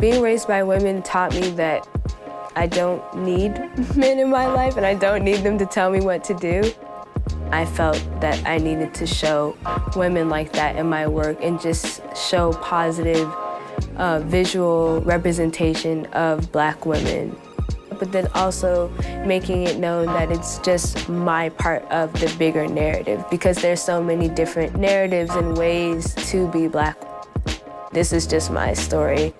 Being raised by women taught me that I don't need men in my life and I don't need them to tell me what to do. I felt that I needed to show women like that in my work and just show positive uh, visual representation of black women. But then also making it known that it's just my part of the bigger narrative because there's so many different narratives and ways to be black. This is just my story.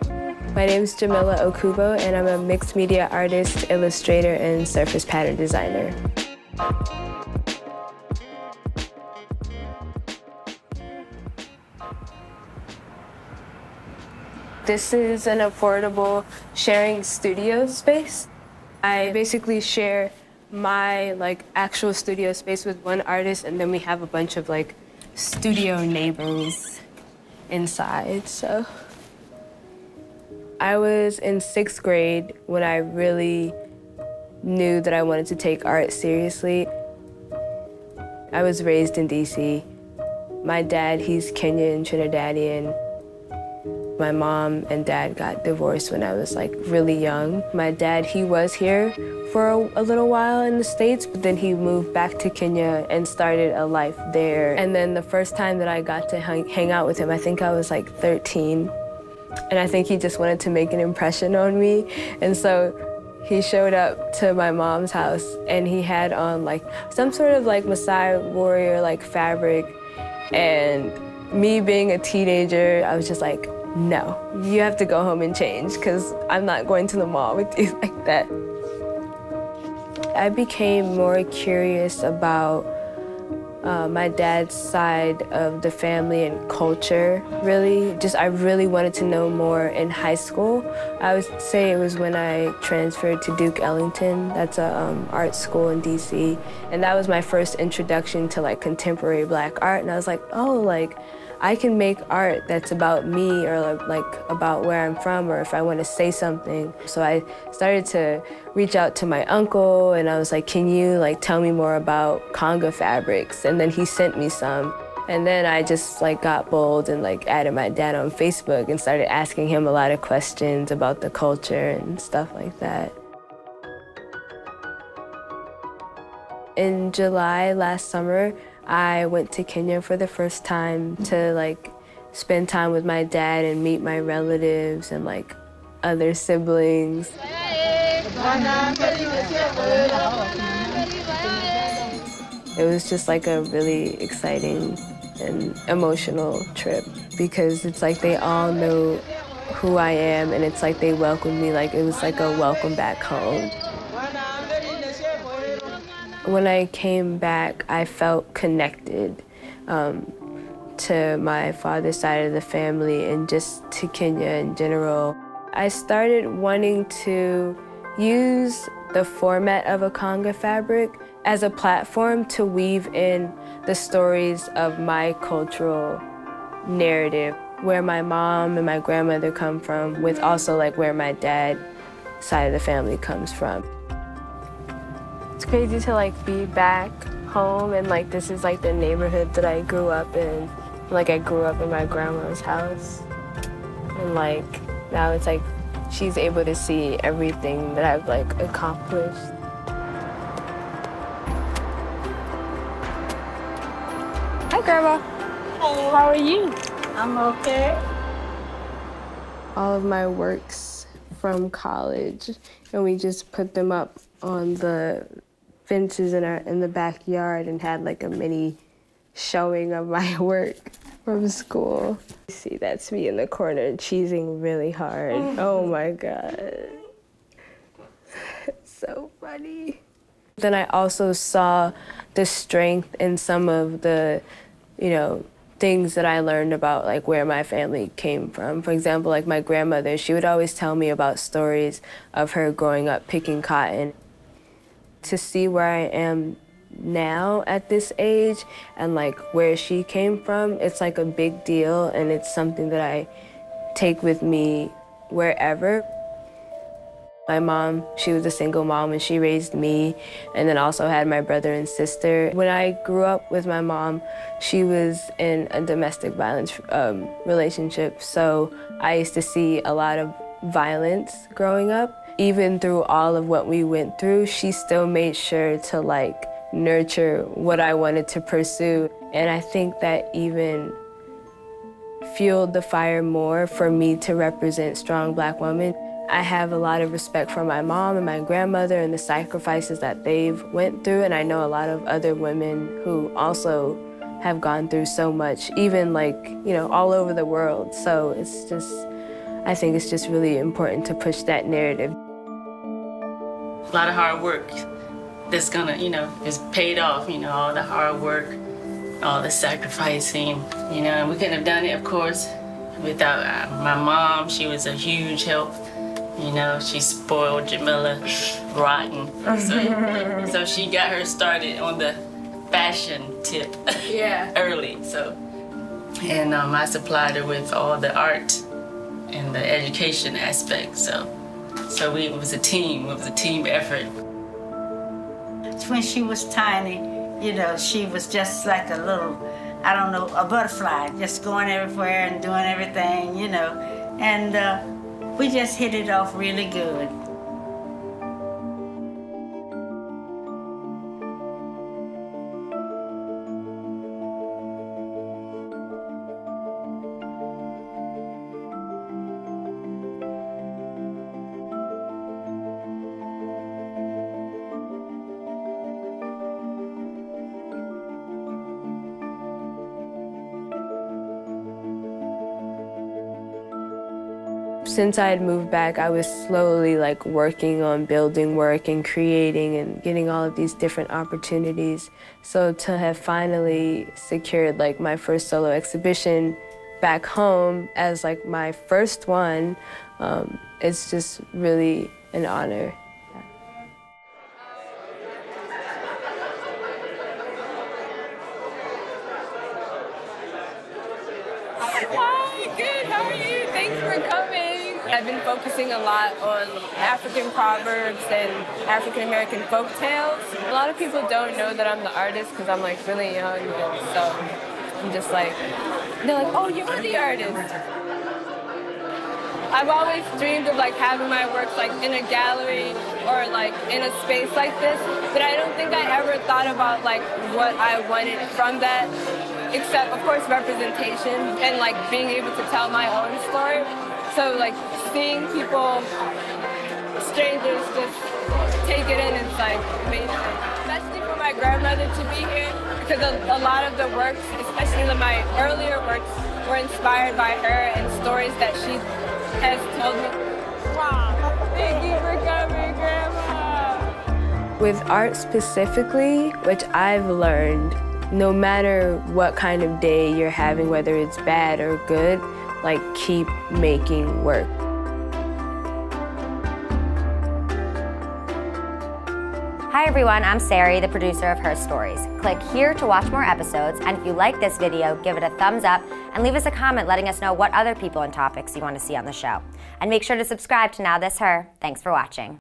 My name is Jamilla Okubo, and I'm a mixed media artist, illustrator, and surface pattern designer. This is an affordable sharing studio space. I basically share my like actual studio space with one artist and then we have a bunch of like studio neighbors inside. So I was in 6th grade when I really knew that I wanted to take art seriously. I was raised in DC. My dad, he's Kenyan Trinidadian. My mom and dad got divorced when I was like really young. My dad, he was here for a, a, little while in the States, but then he moved back to Kenya and started a life there. And then the first time that I got to hang, hang out with him, I think I was like 13. And I think he just wanted to make an impression on me. And so he showed up to my mom's house and he had on like some sort of like Maasai warrior like fabric. And me being a teenager, I was just like, no, you have to go home and change because I'm not going to the mall with you like that. I became more curious about uh, my dad's side of the family and culture, really. Just I really wanted to know more in high school. I would say it was when I transferred to Duke Ellington. That's a um, art school in DC. And that was my first introduction to like contemporary black art. And I was like, oh, like, I can make art that's about me or like about where I'm from or if I want to say something. So I started to reach out to my uncle and I was like, can you like tell me more about Kanga fabrics? And then he sent me some. And then I just like got bold and like added my dad on Facebook and started asking him a lot of questions about the culture and stuff like that. In July last summer, I went to Kenya for the first time to like spend time with my dad and meet my relatives and like other siblings. It was just like a really exciting and emotional trip because it's like they all know who I am and it's like they welcomed me like it was like a welcome back home. When I came back, I felt connected um, to my father's side of the family and just to Kenya in general. I started wanting to use the format of a Kanga fabric as a platform to weave in the stories of my cultural narrative, where my mom and my grandmother come from, with also like where my dad side of the family comes from. It's crazy to like be back home and like this is like the neighborhood that I grew up in. Like I grew up in my grandma's house. And like now it's like she's able to see everything that I've like accomplished. Hi grandma. Hey, how are you? I'm okay. All of my works from college and we just put them up on the fences in our in the backyard and had like a mini showing of my work from school. See, that's me in the corner cheesing really hard. Oh, oh my god. It's so funny. Then I also saw the strength in some of the, you know, things that I learned about like where my family came from. For example, like my grandmother, she would always tell me about stories of her growing up picking cotton to see where I am now at this age and like where she came from, it's like a big deal and it's something that I take with me wherever. My mom, she was a single mom and she raised me and then also had my brother and sister. When I grew up with my mom, she was in a domestic violence um, relationship. So I used to see a lot of violence growing up. Even through all of what we went through, she still made sure to like nurture what I wanted to pursue. And I think that even fueled the fire more for me to represent strong black women. I have a lot of respect for my mom and my grandmother and the sacrifices that they've went through and I know a lot of other women who also have gone through so much, even like, you know, all over the world. So it's just, I think it's just really important to push that narrative. A lot of hard work that's gonna, you know, is paid off, you know, all the hard work, all the sacrificing, you know, and we couldn't have done it, of course, without uh, my mom. She was a huge help. You know, she spoiled Jamilla rotten. So, so she got her started on the fashion tip Yeah. early. So, and um, I supplied her with all the art and the education aspect. So, so we, it was a team. It was a team effort. When she was tiny, you know, she was just like a little, I don't know, a butterfly, just going everywhere and doing everything, you know. And uh, we just hit it off really good. Since I had moved back, I was slowly like working on building work and creating and getting all of these different opportunities. So to have finally secured like my first solo exhibition back home as like my first one, um, it's just really an honor. I've been focusing a lot on African proverbs and African American folk tales. A lot of people don't know that I'm the artist because I'm like really young, so I'm just like, they're like, oh, you're the artist. I've always dreamed of like having my works like in a gallery or like in a space like this, but I don't think I ever thought about like what I wanted from that, except of course representation and like being able to tell my own story. So like seeing people, strangers just take it in, it's like amazing. Especially for my grandmother to be here, because a, a lot of the works, especially the, my earlier works, were inspired by her and stories that she has told me. Wow, thank you for coming, Grandma. With art specifically, which I've learned, no matter what kind of day you're having, whether it's bad or good, like keep making work. Hi everyone, I'm Sari, the producer of Her Stories. Click here to watch more episodes, and if you like this video, give it a thumbs up and leave us a comment letting us know what other people and topics you want to see on the show. And make sure to subscribe to NowThis Her. Thanks for watching.